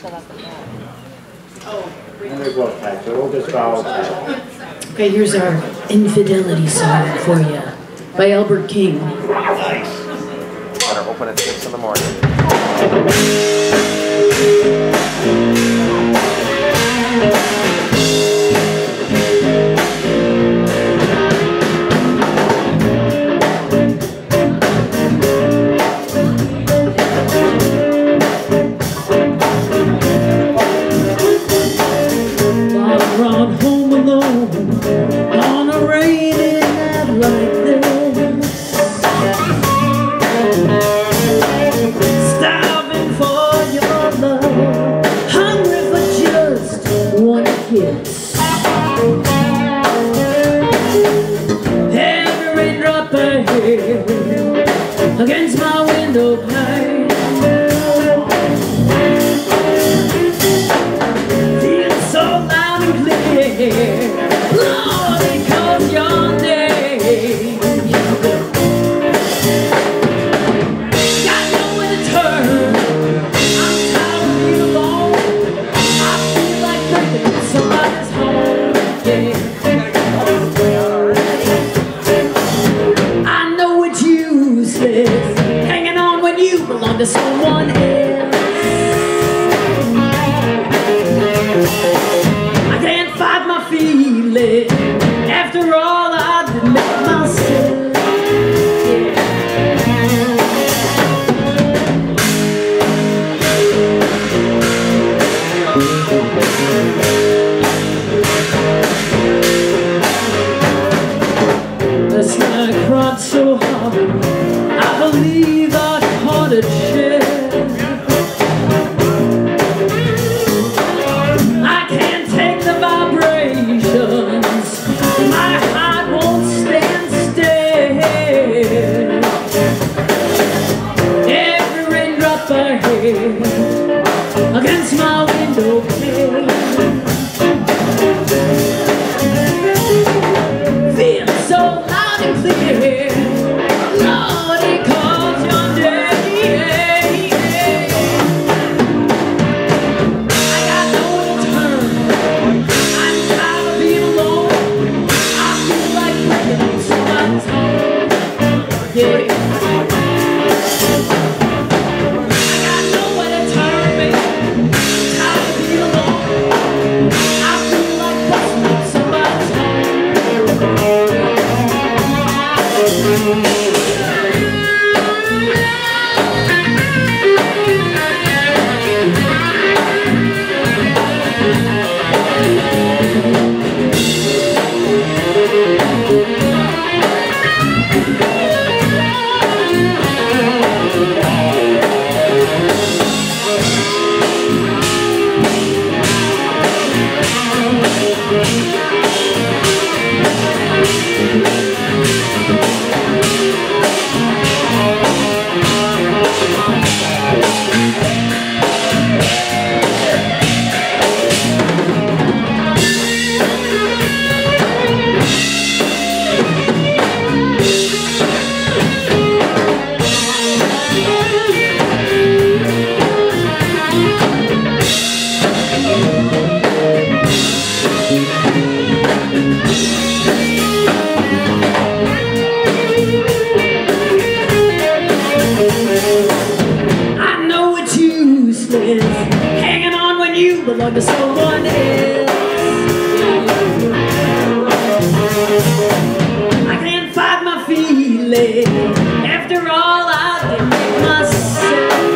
Very well, Pat, so we'll just follow Okay, here's our infidelity song for you by Albert King. Nice. Better open at six in the morning. Música to someone else. I can't fight my feelings after all I did make myself. Last night I cried so hard, I believe I a useless hanging on when you belong to someone else. I can't fight my feelings after all I did make myself.